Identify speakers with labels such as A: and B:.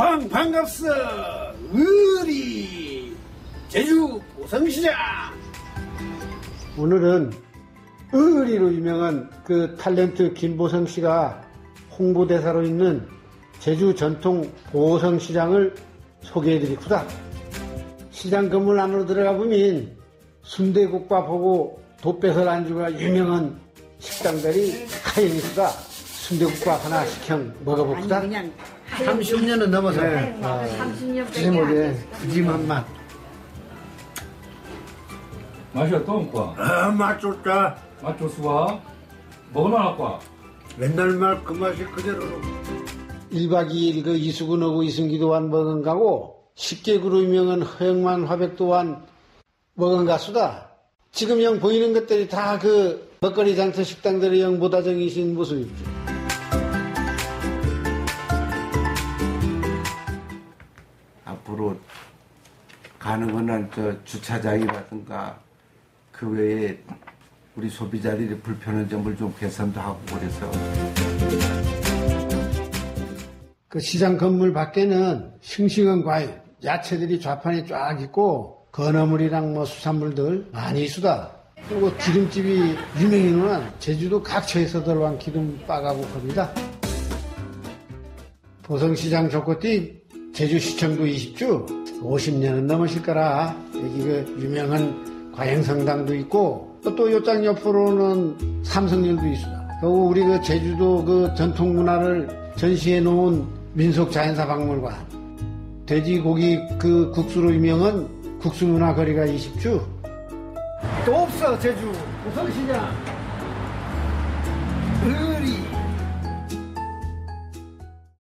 A: 반갑소 의리 제주 보성시장
B: 오늘은 의리로 유명한 그 탤런트 김보성 씨가 홍보대사로 있는 제주 전통 보성 시장을 소개해드리구다. 시장 건물 안으로 들어가 보면 순대국밥하고 돛배설 안주가 유명한 식당들이 하얀 있다. 순대국밥 하나 시켜 먹어봅시다.
C: 아니 그냥
A: 30년은 넘어서
B: 네. 아,
C: 30년밖에
B: 지모게 푸짐한 맛.
D: 맛이 어떤과?
A: 아맛 좋다
D: 맛 좋수와 먹을만 할까?
A: 옛날 말그 맛이 그대로
B: 1박 2일 그 이수근하고 이승기 도한 먹은 가고 10개구로 유명한 허영만 화백도한 먹은 가수다. 지금 영 보이는 것들이 다 그 먹거리 장터 식당들의 영 모다정이신 모습이죠.
E: 앞으로 가는 거는 저 주차장이라든가 그 외에 우리 소비자들이 불편한 점을 좀 개선도 하고 그래서
B: 그 시장 건물 밖에는 싱싱한 과일, 야채들이 좌판에 쫙 있고 건어물이랑 뭐 수산물들 많이 있수다. 그리고 기름집이 유명인은 제주도 각처에서 들어온 기름바가고 겁니다. 보성시장 조코띠 제주시청도 20주 50년은 넘으실 거라. 여기 그 유명한 과행성당도 있고 또 요장 옆으로는 삼성열도 있습니다. 그리고 우리 그 제주도 그 전통 문화를 전시해 놓은 민속 자연사 박물관. 돼지고기 그 국수로 유명한 국수문화 거리가 20주.
A: 또 없어 제주. 보성시장. 의리